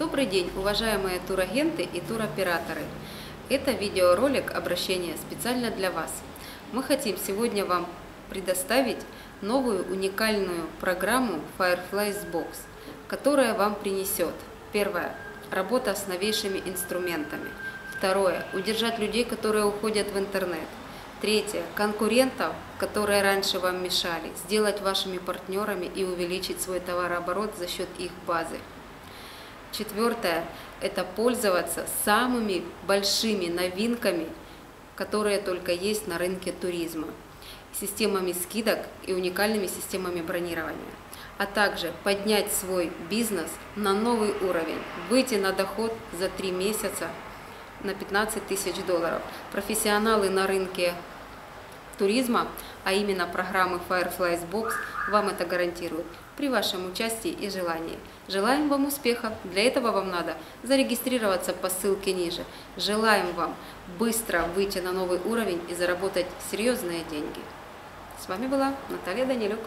Добрый день, уважаемые турагенты и туроператоры. Это видеоролик обращения специально для вас. Мы хотим сегодня вам предоставить новую уникальную программу Fireflies Box, которая вам принесет первое – работа с новейшими инструментами, второе – удержать людей, которые уходят в интернет, Третье. Конкурентов, которые раньше вам мешали, сделать вашими партнерами и увеличить свой товарооборот за счет их базы. Четвертое – это пользоваться самыми большими новинками, которые только есть на рынке туризма, системами скидок и уникальными системами бронирования, а также поднять свой бизнес на новый уровень, выйти на доход за три месяца на 15 тысяч долларов. Профессионалы на рынке туризма, а именно программы Fireflies Box, вам это гарантируют при вашем участии и желании. Желаем вам успеха. Для этого вам надо зарегистрироваться по ссылке ниже. Желаем вам быстро выйти на новый уровень и заработать серьезные деньги. С вами была Наталья Данилюк.